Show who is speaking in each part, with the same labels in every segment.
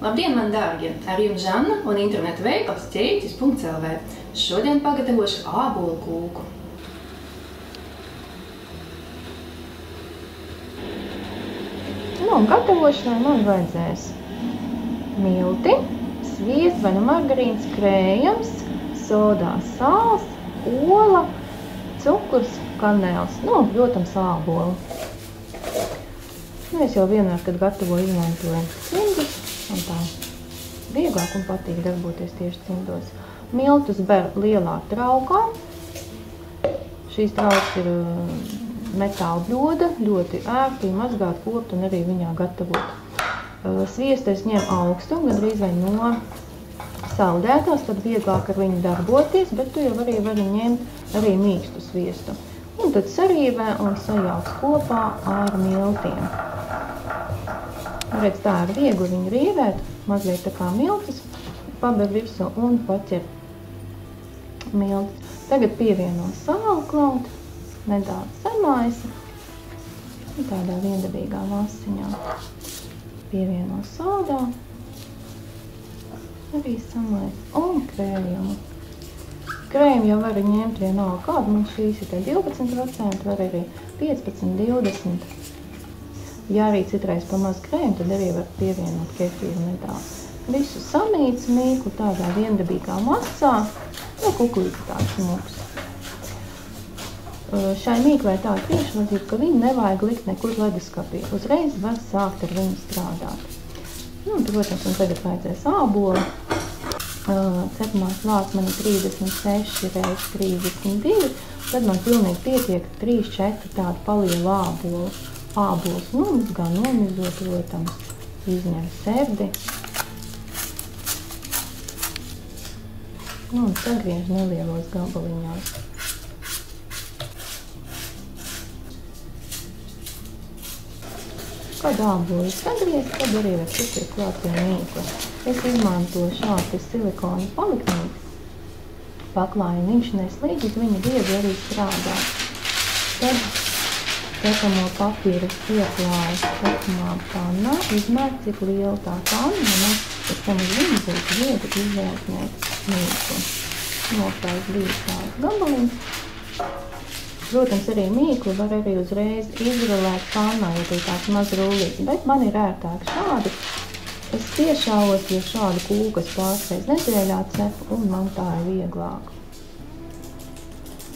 Speaker 1: Labdien, man dārgie! Ar jums Žanna un interneta veikals ķēķis.lv. Šodien pagatavošu ābolu kūku.
Speaker 2: Nu, un gatavošanai man vajadzēs milti, sviest vai nu margarīns, krējums, sodā sāls, ola, cukurs, kanēls, nu, protams, ābolu. Nu, es jau vienmēr, kad gatavoju, izmantoju cimdus, un tā vieglāk un patīk darboties tieši cimdos. Miltus ber lielā traukā. Šīs trauks ir uh, metāla bļoda, ļoti ērti mazgāt, kopt un arī viņā gatavot. Uh, sviestu es ņemu augstu, gandrīz vai no saldētās, tad vieglāk ar viņu darboties, bet tu jau arī vari ņemt arī mīkstu sviestu. Un tad sarīvē un sajauc kopā ar miltiem. Redz, tā ir viegli viņu rīvēt, mazliet tā kā miltus, paber visu un paķer miltus. Tagad pievieno sālu klaut, nedaudz samaisa, tādā viendabīgā masiņā. Pievieno sodā, arī samaisa un krējumu. Krējumu jau var ņemt vienalga kādu, mums šīs ir 12%, var arī 15, 20. Ja arī citreiz pamaz krējumu, tad arī var pievienot kefīru nedaudz. Visu samīc mīklu tādā viendabīgā masā, nu kukurītis tāds mūks. Šai mīklai tā priekšrocība, ka viņu nevajag likt nekur leduskapī. Uzreiz var sākt ar viņu strādāt. Nu, protams, un tagad vajadzēs ābolu. Cepamās vārds man ir 36 reiz 32, tad man pilnīgi pietiek 3-4 tādu palielu ābolu. Ābols nomizgā, nomizot, protams, izņem serdi. Nu, un sagriež nelielos gabaliņos. Kad āboli sagriezt, tad arī var citriet klāt pie mīkla. Es izmantoju šādi silikona paliknītes. Paklāju nimšanai slīdzi, viņa viegli arī strādā. Tad cepamo papīru ieklāju cepamā pannā, izmēr, cik liela tā panna, un pēc tam uz viņu būtu viegli izvērsnēt mīklu. Noslēdz divas tādas gabaliņas. Protams, arī mīklu var arī uzreiz izrulēt pannā, ja tie tāds maz rullīti, bet man ir ērtāk šādi. Es piešāvos, jo šādu kūkas pārsteidz nedēļā cepu, un man tā ir vieglāk.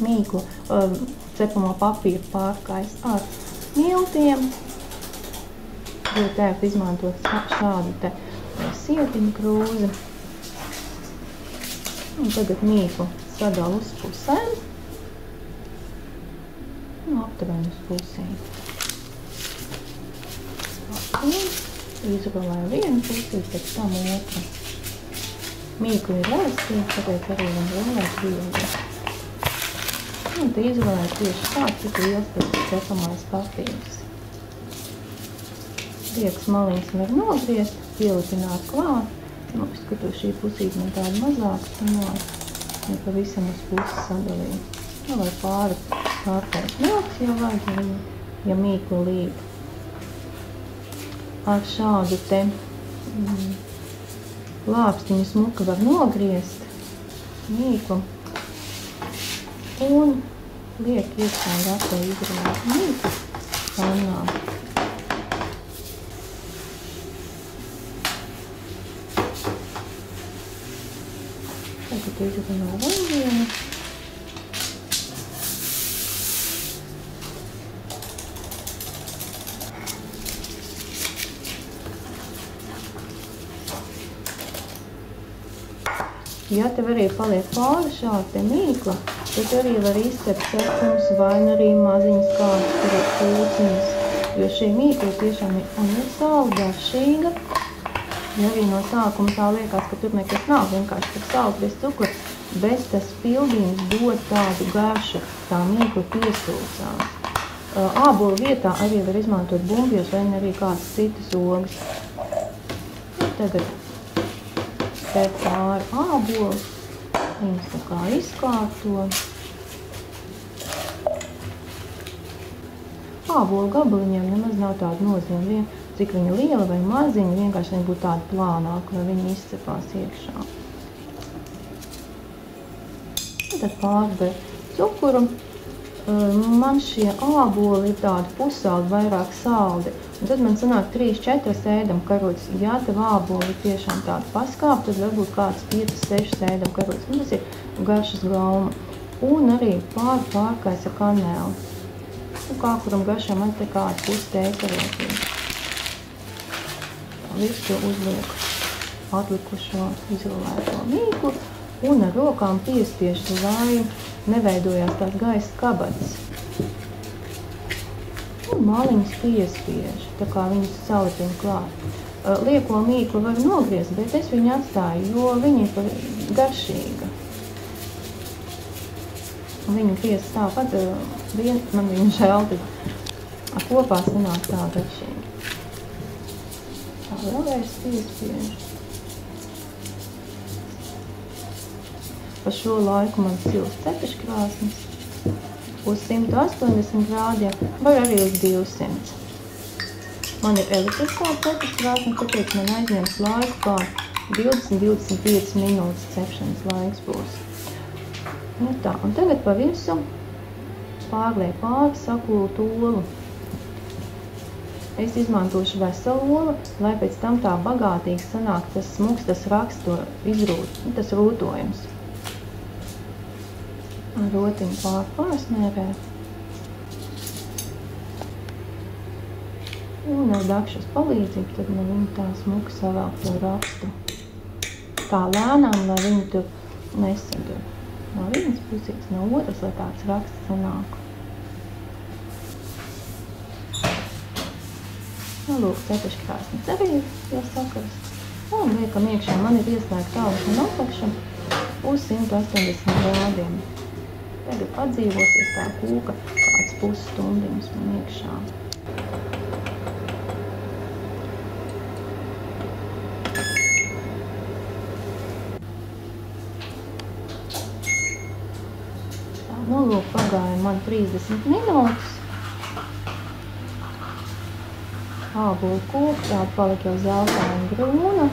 Speaker 2: Mīklu um, cepamo papīru pārkais ar miltiem. Ļoti ērti izmantot šādu te siltiņu krūzi. Un tagad mīklu sadalu uz pusēm. Nu, aptuveni uz pusēm. Un izrolēju vienu pusi, pēc tam otru. Mīkli ir elastīgi, tāpēc arī var rolēt viegli. Un te izrolēju tieši tā, cik liels tas cepamais papīrs. Riekas maliņas var nogriezt, pielipināt klāt. Nu, es skatos šī pusīte man tāda mazāka sanāk. Ja pavisam uz pusi sadalīt. Nu, vai pāri pārtais milks jau vajag, ja, ja mīklu līd. Ar šādu te mm, lāpstiņu smuka var nogriezt mīklu un liek iekšā gatavo izrunāt mīklu pannā. Tagad izrunā vēl vienu. Ja tev arī paliek pāri šāda mīkla, tad arī var izcept cepums vai arī maziņas kādas tur ir pūciņas, jo šī mīkla tiešām ir unikāla, garšīga. Ja arī no sākuma tā liekas, ka tur nekas nav, vienkārši tik sāls bez cukura, bet tas pildījums dod tādu garšu, tā mīkla piesūcās. Ābolu vietā arī var izmantot bumbjos vai arī kādas citas ogas. Tagad te pāri ābolus, viņus tā kā izkārto. ābolu gabaliņiem nemaz nav tāda nozīme. Vien, cik viņa liela vai maziņa, vienkārši viņa būtu tāda plānāka, lai viņa izcepās iekšā. Tad pārber cukuru. Man šie āboli ir tādi pussaldi, vairāk saldi. Un tad man sanāk 3-4 ēdam karotes. Ja tev āboli ir tiešām tādi paskāp, tad varbūt kāds 5-6 ēdam karotes. Un tas ir garšas gauma. Un arī pār pārkaisa kanēli. Un kā kuram garšam man te kāda pusi tēkarotī. Visu uzliek atlikušo izrulēto mīklu un ar rokām piespiež, lai neveidojās tās gaisa kabatas. Un maliņas piespiež, tā kā viņas salipina klāt. Lieko mīklu var nogriezt, bet es viņu atstāju, jo viņa ir garšīga. Viņu griezt tāpat, vien, man viņa žēl, tad kopā sanāk tā garšīgi. Tā vēlreiz piespiež. Pa šo laiku man silst cepeškrāsnes uz 180 grādiem vai arī uz 200. Man ir elektriskā cepeškrāsne, tāpēc man aizņems laiku pār 20-25 minūtes cepšanas laiks būs. Nu tā, un tagad pa visu pārliek pāri sakūtu olu. Es izmantošu veselu olu, lai pēc tam tā bagātīgi sanāk tas smuks, tas raksto izrūt, tas rūtojums rotiņu pār pārsmērē. Un ar dakšas palīdzību tad man viņa tā smuki savāk to rakstu. Tā lēnām, lai viņi tur nesadur. No vienas pusītes, no otras, lai tāds raksts sanāk. Nu, lūk, cepeškrāsnes arī jau sakaras. Un liekam iekšā, man ir ieslēgta aušana apakšana uz 180 grādiem. Tagad padzīvosies tā kūka kāds pusstundiņas man iekšā. Tā, nu lūk, pagāja man 30 minūtes. Ābolu kūka, tāda palika jau zeltaina grūna.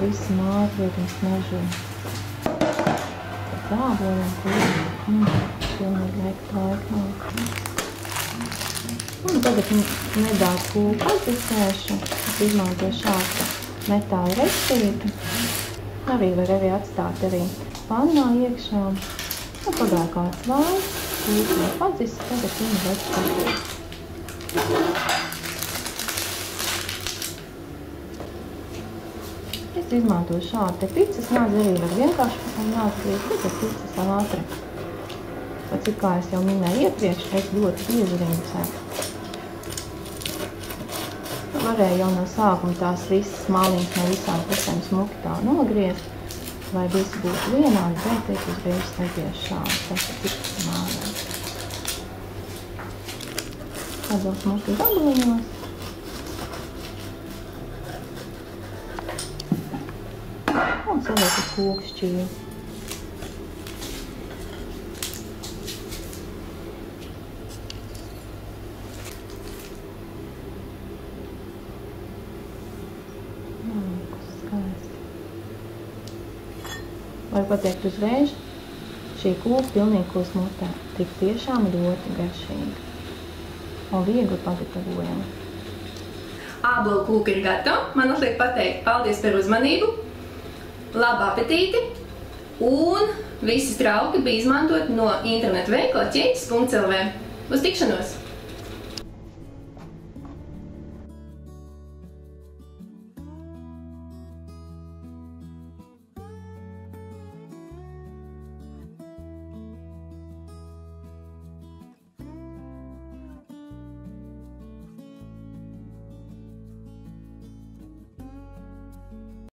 Speaker 2: Viss māja, protams, mežina dāvoliem, kuriem mm, pilnīgi vajag laiku. Un tagad nedaudz kūku atdzisēšu. Es izmantoju šādu metāla restīti. Arī var arī atstāt arī pannā iekšā. Un pagāja kāds laiks, kūku padzis, tagad viņu var skatīt. Es izmantoju šādu te picas nāzi, arī var vienkārši nāzi liek, bet picas ātri. Pat cik kā es jau minēju iepriekš, es ļoti bieži viņu cepu. Varēju jau no sākuma tās visas maliņas no visām pusēm smuki tā nogriezt, lai viss būtu vienādi, bet es uzreiz nebiešu šādi, tas ir picas mājā. Tādos smuki gabaliņos. Un saliek uz kokšķīju. Var pateikt uzreiz, šī kūka pilnīgi ko smutē. Tik tiešām ļoti garšīga un viegli pagatavojama.
Speaker 1: Ābolu kūka ir gatava. Man atliek pateikt paldies par uzmanību labu apetīti! Un visi strauki bija izmantoti no internetu veikala ķēdes.lv. Uz tikšanos!